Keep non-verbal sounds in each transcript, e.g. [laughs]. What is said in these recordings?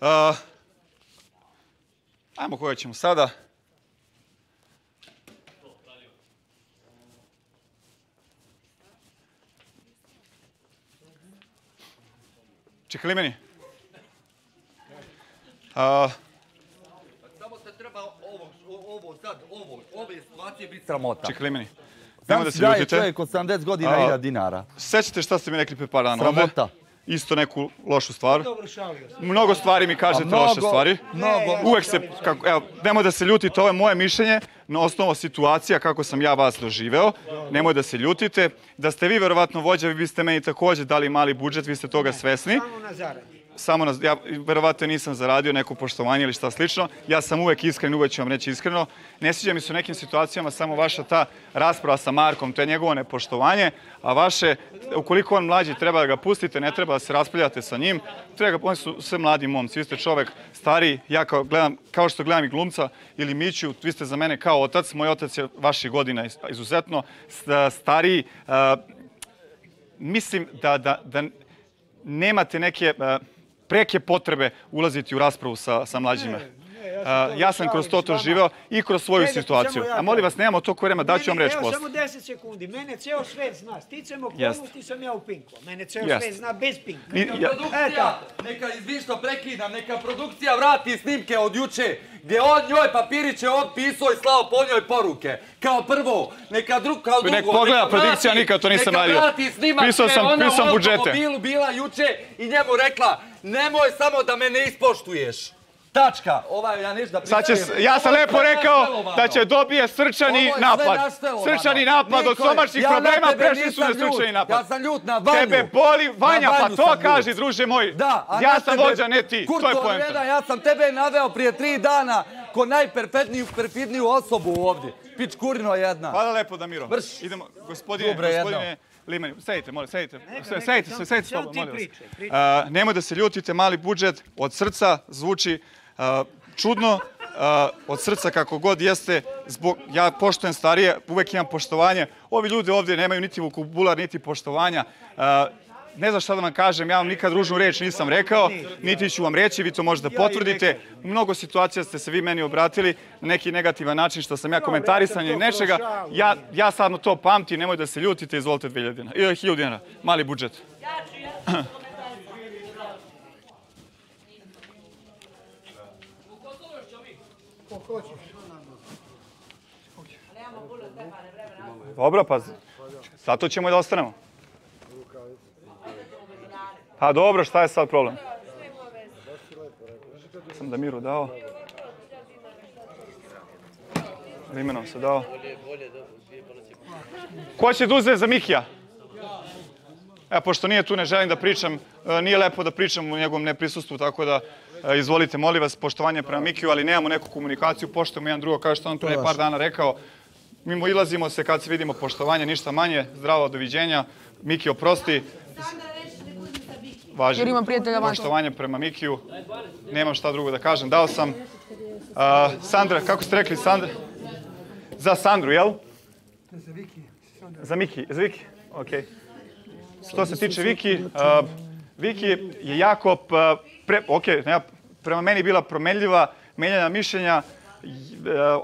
Uh, ajmo koga ćemo sada. Čekali meni? Uh, Samo se treba ovo, ovo sad, ovo, ove situacije biti sramota. čekali meni? Nemoj da se Sam ljutite. čovjek od 70 godina A, hiljada dinara. Sećate šta ste mi rekli pre par dana ovde? Isto neku lošu stvar. Mnogo stvari mi kažete A mnogo- loše stvari. mnogo- Uvek se, kako, evo, nemoj da se ljutite, ovo je moje mišljenje na osnovu situacija kako sam ja vas doživeo. Nemoj da se ljutite. Da ste vi verovatno vođa, vi biste meni takođe dali mali budžet, vi ste toga svesni. Samo na zaradi. Samo na, ja verovatno nisam zaradio neko poštovanje ili šta slično. Ja sam uvek iskren, uvek ću vam reći iskreno. Ne sviđa mi se u nekim situacijama samo vaša ta rasprava sa Markom, to je njegovo nepoštovanje, a vaše, ukoliko on mlađi, treba da ga pustite, ne treba da se raspravljate sa njim. Treba oni su sve mladi momci, vi ste čovek stariji, ja kao, gledam, kao što gledam i glumca ili Miću, vi ste za mene kao otac, moj otac je vaših godina iz- izuzetno stariji. A, mislim da, da, da nemate neke a, preke potrebe ulaziti u raspravu sa, sa mlađima. Ja sam kroz to to živeo i kroz svoju situaciju. A molim vas, nemamo toliko vremena, daću vam Mene- reč Evo posle. samo 10 sekundi. Mene ceo svet zna. Sticam okolnosti sam ja u Pinku. Mene ceo svet zna bez Pinka. E, Produkcija, neka izvišto prekidam, neka produkcija vrati snimke od juče, gdje on njoj papiriće on pisao i slao po njoj poruke. Kao prvo, neka drug, kao drugo. Nek pogleda neka produkcija, nikad to nisam radio. Neka vrati snimak, Pisao gdje sam- ona pisao u budžete. automobilu bila juče i njemu rekla, nemoj samo da me ne ispoštuješ. Tačka. Ovaj, ja ništa da Sad će, s- ja sam lepo rekao da će dobije srčani napad. Srčani napad od somačnih ja problema prešli su na srčani napad. Ja sam ljut na Vanju. Tebe boli Vanja, pa to kaži, druže moj. Da, a ja sam vođa, ne ti. Kurto to je poenta. ja sam tebe naveo prije tri dana ko najperfetniju, perfidniju osobu ovdje. Pič kurino jedna. Hvala lepo, Damiro. Vrš. Idemo, gospodine, gospodine Limanj, sedite, molim, sedite. Sedite, samo- sedite slobodno, ti molim vas. nemoj da se ljutite, mali budžet od srca zvuči čudno, od srca kako god jeste, zbog, ja poštujem starije, uvek imam poštovanje. Ovi ljudi ovdje nemaju niti vokabular, niti poštovanja. Ne znam šta da vam kažem, ja vam nikad ružnu reč nisam rekao, niti ću vam reći, vi to možete Ja i potvrdite. U mnogo situacija ste se vi meni obratili na neki negativan način što sam ja komentarisanje ja i sam to nečega. Ja, ja sad to pamtim, nemoj da se ljutite, izvolite 2000 dinara. Ili 1000 dinara, mali budžet. Dobro, pa zato ćemo i da ostanemo. Pa dobro, šta je sad problem? Sam da Miru dao. Limenom se dao. Ko će da za Mikija? Ja, pošto nije tu, ne želim da pričam. E, Nije lepo da pričam u njegovom neprisustvu, tako da e, izvolite, molim vas, poštovanje prema Mikiju, ali nemamo neku komunikaciju, poštujemo jedan drugo, kao što on tu ne par dana rekao. Mimo ilazimo se kad se vidimo poštovanje, ništa manje, zdravo, doviđenja. Miki, oprosti. Važi. Jer imam prijatelja van. Poštovanje prema Mikiju. Nemam šta drugo da kažem. Dao sam. A, Sandra, kako ste rekli, Sandra? Za Sandru, jel? Za Viki. Za Miki, za Viki, okej. Što se tiče Viki, a, Viki je jako, pa, pre, ok, nema, prema meni bila promenljiva, menjanja mišljenja, a,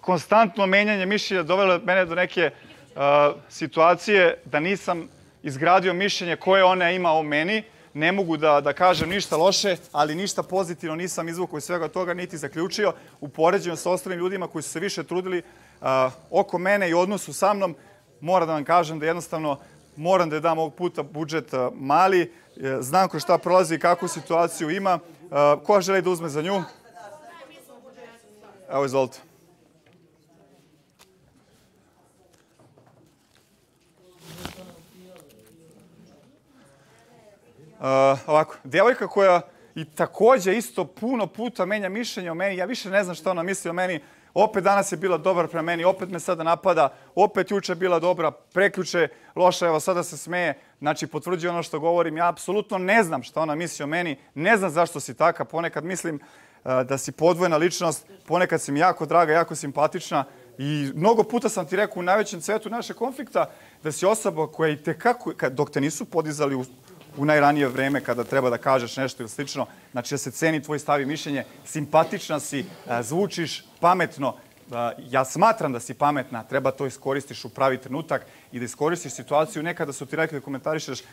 konstantno menjanje mišljenja dovelo mene do neke a, situacije da nisam izgradio mišljenje koje ona ima o meni. Ne mogu da, da kažem ništa loše, ali ništa pozitivno nisam izvukao iz svega toga, niti zaključio. U poređenju sa ostalim ljudima koji su se više trudili a, oko mene i odnosu sa mnom, moram da vam kažem da jednostavno moram da je dam ovog puta budžet a, mali. E, Znam kroz šta prolazi i kakvu situaciju ima. A, Ko želi da uzme za nju? Evo, izvolite. Uh, ovako, djevojka koja i takođe isto puno puta menja mišljenje o meni, ja više ne znam šta ona misli o meni, opet danas je bila dobar prema meni, opet me sada napada, opet juče bila dobra, preključe loša, evo sada se smeje, znači potvrđuje ono što govorim, ja apsolutno ne znam šta ona misli o meni, ne znam zašto si taka, ponekad mislim uh, da si podvojena ličnost, ponekad si mi jako draga, jako simpatična i mnogo puta sam ti rekao u najvećem cvetu naše konflikta da si osoba koja i tekako, dok te nisu podizali u u najranije vreme kada treba da kažeš nešto ili slično. Znači da se ceni tvoj stav i mišljenje, simpatična si, e, zvučiš pametno, da, ja smatram da si pametna, treba to iskoristiš u pravi trenutak i da iskoristiš situaciju. Nekada su ti rekli da komentarišeš uh,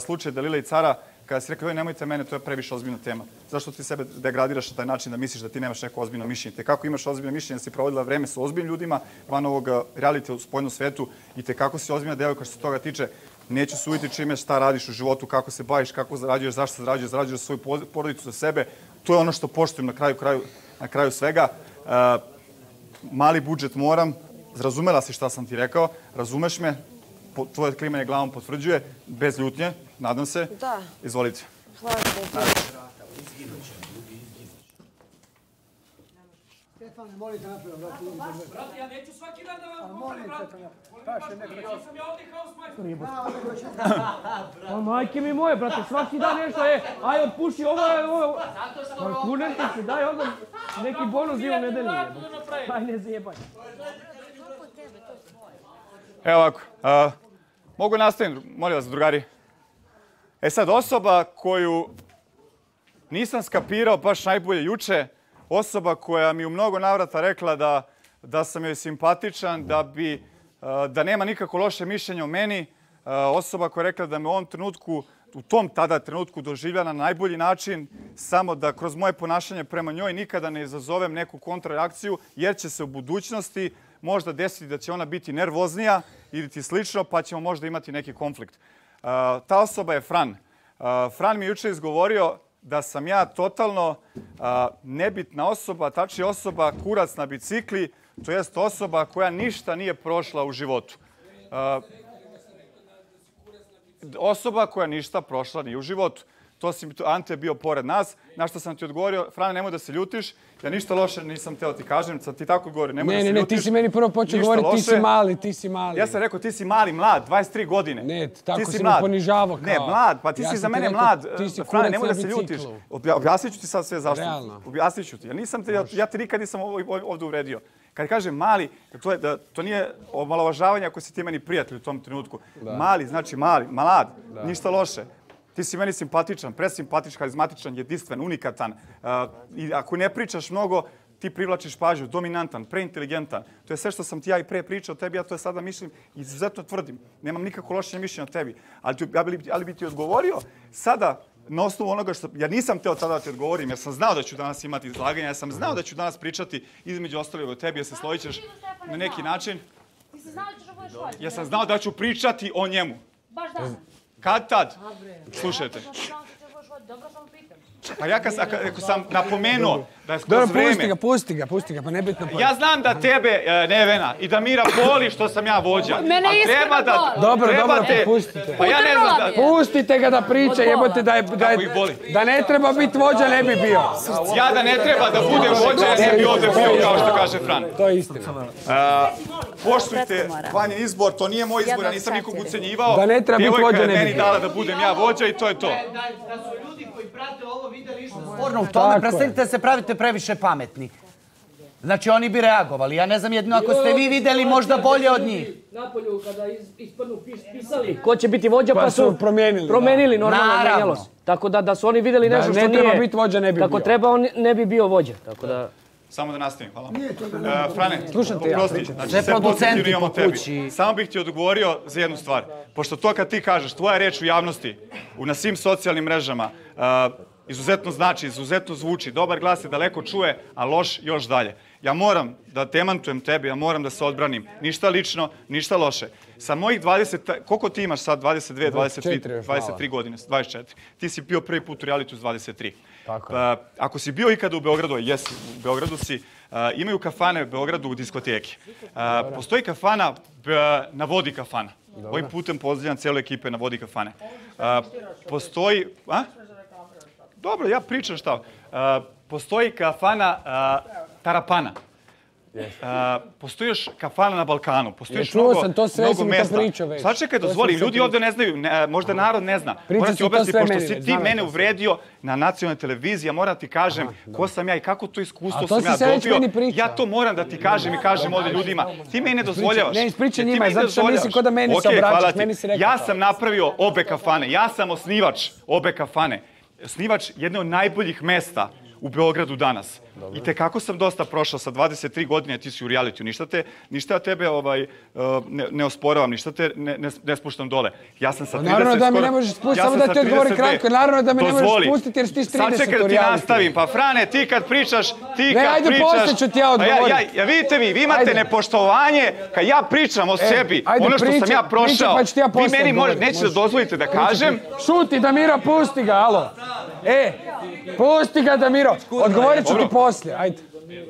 slučaj Dalila i Cara, kada si rekao, joj, nemojte mene, to je previše ozbiljna tema. Zašto ti sebe degradiraš na taj način da misliš da ti nemaš neko ozbiljno mišljenje? Te kako imaš ozbiljno mišljenje, si provodila vreme sa ozbiljnim ljudima van ovog reality u spoljnom svetu i te kako si ozbiljna devojka što se toga tiče, neću suditi čime šta radiš u životu, kako se baviš, kako zarađuješ, zašto zarađuješ, zarađuješ za svoju porodicu, za sebe. To je ono što poštujem na kraju, kraju, na kraju svega. Uh, mali budžet moram, razumela si šta sam ti rekao, razumeš me, po, tvoje klimanje glavom potvrđuje, bez ljutnje, nadam se. Da. Izvolite. Hvala ti. Stefane, molim te napravim, brate, idem. Brate, ja neću svaki dan da vam Molim te, Stefane, paše neko Ja sam ja ovdje hausmajstor. Pa [laughs] majke mi moje, brate, svaki dan nešto je, aj otpuši ovo, aj ovo. Pa kunem ti se, daj onda neki bonus dio nedeljni. Aj ne zjebaj. Evo ovako, a, mogu nastaviti, molim vas, drugari. E sad, osoba koju nisam skapirao baš najbolje juče, osoba koja mi u mnogo navrata rekla da, da sam joj simpatičan, da bi a, da nema nikako loše mišljenje o meni, a, osoba koja je rekla da me u ovom trenutku, u tom tada trenutku doživlja na najbolji način, samo da kroz moje ponašanje prema njoj nikada ne izazovem neku kontrareakciju, jer će se u budućnosti možda desiti da će ona biti nervoznija ili ti slično, pa ćemo možda imati neki konflikt. Uh, ta osoba je Fran. Fran mi je juče izgovorio da sam ja totalno nebitna osoba, tačnije osoba kurac na bicikli, to jest osoba koja ništa nije prošla u životu. Osoba koja ništa prošla nije u životu. To si, Ante je bio pored nas, na što sam ti odgovorio, Frane, nemoj da se ljutiš, ja ništa loše nisam teo ti kažem, sad ti tako govori, nemoj Ne, da se ne, ne, ljutiš. ti si meni prvo počeo govoriti, ti si mali, ti si mali. Ja sam rekao, ti si mali, mlad, 23 godine. Ne, tako ti si si me ponižavao Ne, kao. mlad, pa ti Ja si za mene rekao, mlad. ti si Frane, nemoj da se ljutiš. Objasnit ću ti sad sve zašto. Realno. Objasnit ću ti. Ja nisam te, ja, ja te nikad nisam ovde uvredio. Kad kažem mali, to, je, da, to nije omalovažavanje ako si ti meni prijatelj u tom trenutku. Mali znači mali, malad, ništa loše. Ti si meni simpatičan, presimpatičan, karizmatičan, jedinstven, unikatan. Uh, I ako ne pričaš mnogo, ti privlačiš pažnju, dominantan, preinteligentan. To je sve što sam ti ja i pre pričao o tebi, ja to sada mislim i izuzetno tvrdim. Nemam nikako loše mišljenje o tebi. Ali, ti, ja bi, ali bi ti odgovorio sada na osnovu onoga što... Ja nisam teo tada da ti odgovorim, ja sam znao da ću danas imati izlaganje, ja sam znao da ću danas pričati između ostalog o tebi, ja se složit ćeš na neki način. Ti si znao da ćeš da budeš? Ja sam znao da ću pričati o njemu. Baš da. Катат. Слушайте. Добро сам Pa ja kad, ako, sam napomenuo da je Dobro, kroz pusti vreme... ga, pusti ga, pusti ga, pa nebitno. Pa. Ja znam da tebe, e, Nevena, i da Mira boli što sam ja vođa. Mene treba da, boli. Dobro, treba dobro, te- pa pustite. Pa ja ne znam da... Pustite ga da priča, jebote da je, da, je, da ne treba biti vođa, ne bi bio. Ja da ne treba da budem vođa, ja ne bi ovde bio, kao što kaže Fran. To je istina. Poštujte vanjen izbor, to nije moj izbor, ja nisam nikog ucenjivao. Da ne treba biti vođa, je ne bi meni bio. dala da budem ja vođa i to je to. Prate ovo videli išta sporno u tome, Tako prestanite da se pravite previše pametni. Znači oni bi reagovali, ja ne znam jedino ako ste vi videli možda bolje od njih. Napolju kada is, ispadnu pis, pisali ko će biti vođa pa, Pa su promijenili, promijenili normalno Naravno. menjalo se. Tako da da su oni vidjeli Da nešto ne što treba nije biti vođa, ne bi bio. treba on ne bi bio vođa. Tako da Samo da nastavim, hvala. Uh, Frane, Slušam te ja, pričaj. znači Sve sve producenti po tebi. kući. Samo bih ti odgovorio za jednu stvar. Pošto to kad ti kažeš, tvoja reč u javnosti, u, na svim socijalnim mrežama, uh, izuzetno znači, izuzetno zvuči, dobar glas se daleko čuje, a loš još dalje. Ja moram da demantujem tebe, ja moram da se odbranim. Ništa lično, ništa loše. Sa mojih 20, koliko ti imaš sad, 22, 23, 24 još malo. 23 godine, 24. Ti si bio prvi put u realitu s 23. Tako je. Pa, ako si bio ikada u Beogradu, jesi, u Beogradu si, imaju kafane u Beogradu u diskoteki. A, postoji kafana na vodi kafana. Ovim putem pozdravljam cijelu ekipe na vodi kafane. Postoji... A? Dobro, ja pričam šta. Postoji kafana a, Tarapana. a, postoji još kafana na Balkanu, postoji još čuo mnogo, sam, to sve mnogo si mi to mesta. pričao već. Sačekaj, dozvoli, ljudi ovdje ne znaju, ne, možda narod ne zna. Pričao Moram si ti to objasniti, pošto si ti ja mene uvredio na nacionalnoj televiziji, ja moram ti kažem ko sam ja i kako to iskustvo to sam ja dobio. Ja to moram da ti kažem i kažem ovdje ljudima. Ti meni ne dozvoljavaš. ne, ispričaj Ti njima, zato što mislim ko da meni se obraćaš, meni si rekao Ja sam napravio obe kafane, ja sam osnivač obe kafane. Osnivač jedne od najboljih mesta u Beogradu danas. I te kako sam dosta prošao sa 23 godine, ti si u realitiju, ništa te, ništa ja tebe ovaj, uh, ne, ne osporavam, ništa te ne, ne, ne spuštam dole. Ja sam sa 30 Pa naravno da mi skoro- ne možeš spustiti, ja samo sam da ti odgovorim 32. kratko, naravno da me ne možeš spustiti jer si ti s Sad 30 čekaj da u ti realitiju. nastavim, pa Frane, ti kad pričaš, ti Ne, kad ajde, pričaš... poslije ću ti ja Pa odgovorit. Ja, ja, vidite vi, vi imate Ajde. nepoštovanje kad ja pričam o sebi, ajde, ono što sam pričaj, ja prošao. pa ću ti ja vi meni možete, nećete da dozvolite da kažem, Šuti, Damiro, pusti ga, alo. E, pusti ga, Damiro. Odgovorit ću ti poslije, ajde.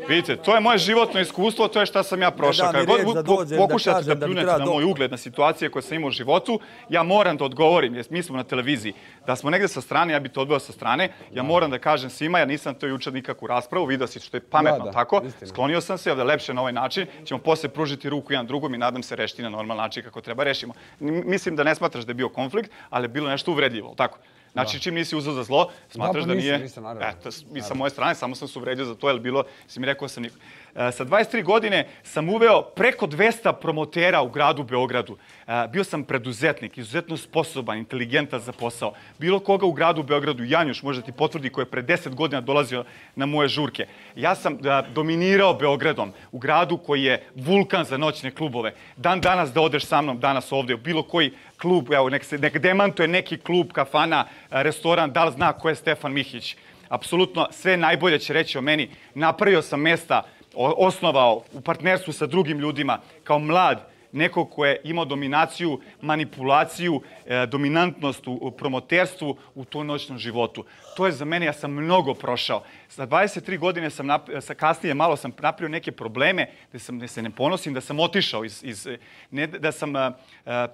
Vidite, to je moje životno iskustvo, to je šta sam ja prošao. Ne da mi Kad god riječ da da pokušate da da pljunete na moj ugled, na situacije koje sam imao u životu, ja moram da odgovorim, jer mi smo na televiziji. Da smo negde sa strane, ja bi to odbio sa strane, ja moram da kažem svima, ja nisam to jučer nikakvu raspravu, vidio si što je pametno Da, da, tako, istina. sklonio sam se, ovdje lepše na ovaj način, ćemo posle pružiti ruku jedan drugom i nadam se rešiti na normalan način kako treba rešimo. Mislim da ne smatraš da je bio konflikt, ali je bilo nešto uvredljivo, tako? Znači, čim nisi uzeo za zlo, smatraš pa da nisam, nije... nisam, naravno. Eto, i sa moje strane, samo sam se uvredio za to, jer bilo, si mi rekao sam niko. E, Sa 23 godine sam uveo preko 200 promotera u gradu Beogradu. E, Bio sam preduzetnik, izuzetno sposoban, inteligentan za posao. Bilo koga u gradu Beogradu, Janjuš može ti potvrdi koji je pre 10 godina dolazio na moje žurke. Ja sam e, dominirao Beogradom, u gradu koji je vulkan za noćne klubove. Dan danas da odeš sa mnom, danas ovde, u bilo koji klub, evo, nek, se, nek demantuje neki klub, kafana, e, restoran, da li zna ko je Stefan Mihić apsolutno sve najbolje će reći o meni. Napravio sam mesta, osnovao u partnerstvu sa drugim ljudima kao mlad, neko ko je imao dominaciju, manipulaciju, e, dominantnost u, promoterstvu u tom noćnom životu. To je za mene, ja sam mnogo prošao. Sa 23 godine sam, nap, sa kasnije malo sam napravio neke probleme, gde, sam, gde se ne ponosim, da sam otišao iz, iz ne da sam a,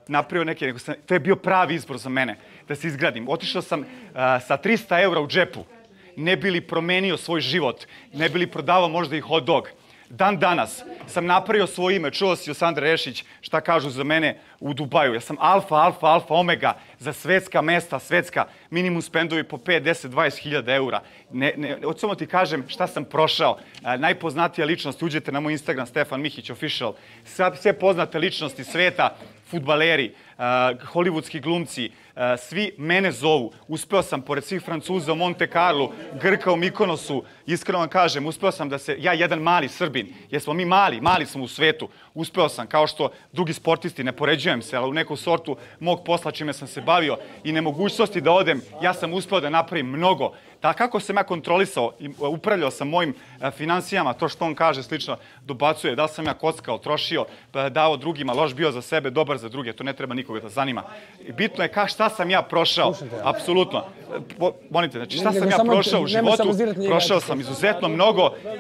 napravio neke, nego sam, to je bio pravi izbor za mene, da se izgradim. Otišao sam sa 300 eura u džepu, ne bi li promenio svoj život, ne bi li prodavao možda i hot dog. Dan danas sam napravio svoje ime, čuo si od Sandra Rešić šta kažu za mene u Dubaju. Ja sam alfa, alfa, alfa, omega za svetska mesta, svetska, minimum spendovi po 5, 10, 20 hiljada eura. Ne, ne, od samo ti kažem šta sam prošao. A, najpoznatija ličnost, uđete na moj Instagram, Stefan Mihić Official, sve, sve poznate ličnosti sveta, futbaleri, uh, hollywoodski glumci, svi mene zovu. Uspeo sam, pored svih Francuza u Monte Carlo, Grka u Mikonosu, iskreno vam kažem, uspeo sam da se, ja jedan mali Srbin, jer smo mi mali, mali smo u svetu, uspeo sam, kao što drugi sportisti, ne poređujem se, ali u neku sortu mog posla čime sam se bavio i nemogućnosti da odem, ja sam uspeo da napravim mnogo. Da kako sam ja kontrolisao i upravljao sam mojim e, financijama, to što on kaže slično dobacuje, da sam ja kockao, trošio, pa dao drugima, loš bio za sebe, dobar za druge, to ne treba nikoga da zanima. Bitno je ka sam ja prošao, apsolutno. Po- Molite, znači šta sam ja prošao u životu, prošao sam izuzetno mnogo. E,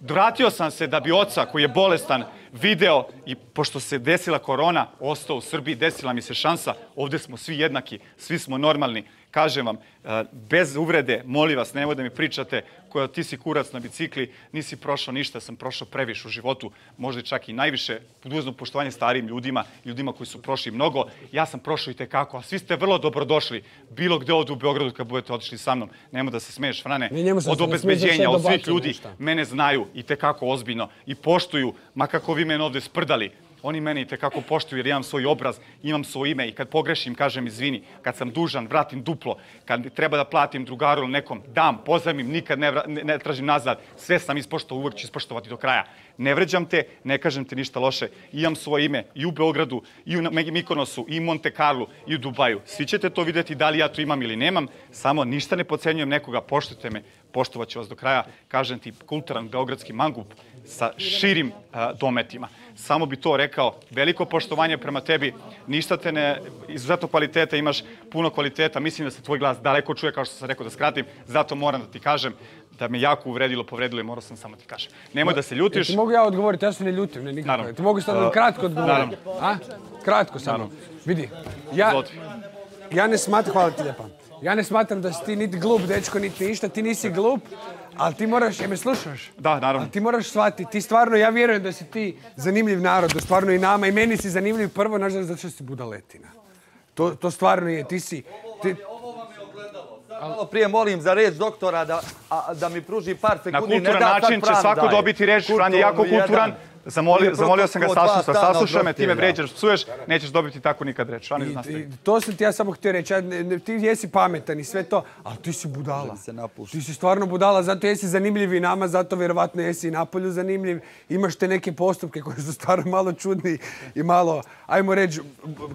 Vratio sam se da bi oca koji je bolestan video i pošto se desila korona, ostao u Srbiji, desila mi se šansa, ovde smo svi jednaki, svi smo normalni. Kažem vam, e, bez uvrede, molim vas, nemoj da mi pričate koja ti si kurac na bicikli, nisi prošao ništa, sam prošao previše u životu, možda čak i najviše, pod uzno poštovanje starijim ljudima, ljudima koji su prošli mnogo. Ja sam prošao i tekako, a svi ste vrlo dobrodošli, bilo gde ovde u Beogradu kad budete otišli sa mnom. Nemoj da se smeješ, Frane, od da obezbeđenja, od svih ljudi, mene znaju i tekako ozbiljno i poštuju, ma kako vi mene ovde sprdali, oni mene i tekako poštuju jer imam svoj obraz, imam svoje ime i kad pogrešim kažem izvini, kad sam dužan vratim duplo, kad treba da platim drugaru ili nekom, dam, pozajmim, nikad ne, ne, ne tražim nazad, sve sam ispoštovao, uvek ću ispoštovati do kraja. Ne vređam te, ne kažem ti ništa loše, imam svoje ime i u Beogradu, i u Mikonosu, i u Monte Carlo, i u Dubaju. Svi ćete to videti da li ja to imam ili nemam, samo ništa ne pocenjujem nekoga, poštujte me, poštovat ću vas do kraja, kažem ti, kulturan beogradski mangup sa širim a, dometima. Samo bi to rekao, veliko poštovanje prema tebi, ništa te ne, izuzetno kvaliteta, imaš puno kvaliteta, mislim da se tvoj glas daleko čuje, kao što sam rekao da skratim, zato moram da ti kažem da me jako uvredilo, povredilo i morao sam samo ti kažem. Nemoj da se ljutiš, ti mogu ja odgovoriti? Ja se ne ljutim, ne nikako. Naravno. Ti mogu sad kratko odgovoriti. A? Kratko samo. Naravno. Vidi, ja, ja ne smatram, hvala ti lijepa. Ja ne smatram da si ti niti glup, dečko, niti ništa, ti nisi glup, ali ti moraš, je me slušaš? Da, naravno. Ali ti moraš shvatiti, ti stvarno, ja vjerujem da si ti zanimljiv narod, da stvarno i nama i meni si zanimljiv prvo, nažalost, zato što si budaletina. To, to stvarno je, ti si... Ti, Malo prije molim za reč doktora da, a, da mi pruži par Na sekundi. kulturan da, sad način će svako dobiti reč. Fran je jako kulturan. jedan. Zamolio, zamolio sam ga sasluša, sasluša me, ti me roditelja. vređaš, psuješ, nećeš dobiti tako nikad reč. Fran, i- i to sam ti ja samo htio reći, ja ti jesi pametan i sve to, ali ti si budala. se. Ti si stvarno budala, zato jesi zanimljiv i nama, zato vjerovatno jesi i napolju zanimljiv. Imaš te neke postupke koji su stvarno malo čudni i malo, ajmo reći,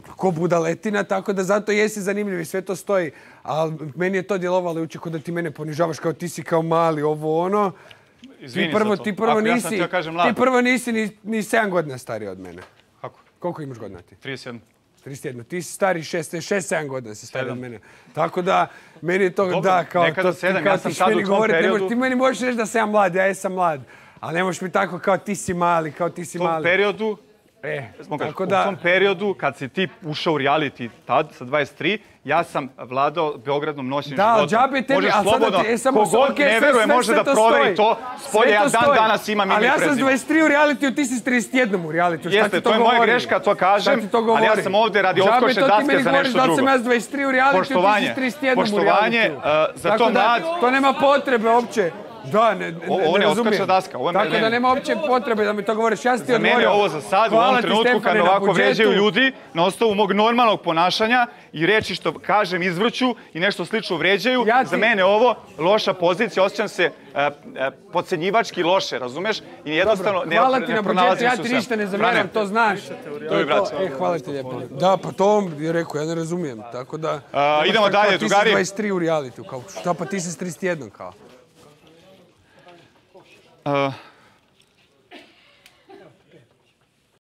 ko budaletina, tako da zato jesi zanimljiv i sve to stoji. Ali meni je to djelovalo jučer kao da ti mene ponižavaš kao ti si kao mali, ovo ono. Izvini ti prvo, ti prvo ja sam nisi, htio kažem ti prvo nisi ni, ni 7 godina stariji od mene. Kako? Koliko imaš godina ti? 31. 31. Ti si stari 6-7 godina si stari od mene. Tako da, meni je to, Dobro, da, kao nekada to, ti sedam, kao ja sam meni u tom periodu- ti meni možeš reći da sam ja mlad, ja jesam mlad. Ali ne možeš mi tako kao ti si mali, kao ti si U tom mali. periodu, E, Mogu kažem, tako u da, tom periodu kad si ti ušao u reality tad sa 23, ja sam vladao Beogradom noćnim Da, ali životom. džabe tebi, ali sada ti, e, samo kogod okej, ne veruje sve- može sve da to proveri stoji. to. Spolje, ja to dan stoji. danas imam ime Ali i ja sam s prezime. 23 u realitiju, ti si s 31 u realitiju. Šta Jeste, ti to je moja govori? greška, to kažem, to ali ja govori? sam ovdje radi Džabe, otkoše to ti daske meni za govoriš nešto Da sam drugo. ja s 23 u realitiju, ti si Poštovanje, s 31 u poštovanje, realitiju. uh, za Tako to da, mlad- To nema potrebe uopće. Da, ne, ne, Ovo- ne ovo ne razumijem. daska, ovo je Tako da nema uopće potrebe da mi to govoriš. Ja sam ti Za mene odgovorio. ovo za sad, u Hvala ovom ti, trenutku kad ovako vređaju ljudi, na osnovu mog normalnog ponašanja i reči što kažem izvrću i nešto slično vređaju, Ja ti- za mene ovo loša pozicija, osjećam se uh, uh, podcenjivački loše, razumeš? I jednostavno ne, Hvala ne ti na budžetu, ja u ti ništa ne zamjeram, to znaš. To je brat. to. E, hvala ti lijepo. Da, pa to je rekao, ja ne razumijem. Tako da... A, idemo dalje, drugari. Ti si 23 u realitiju, kao šta pa ti si s 31 kao. Uh,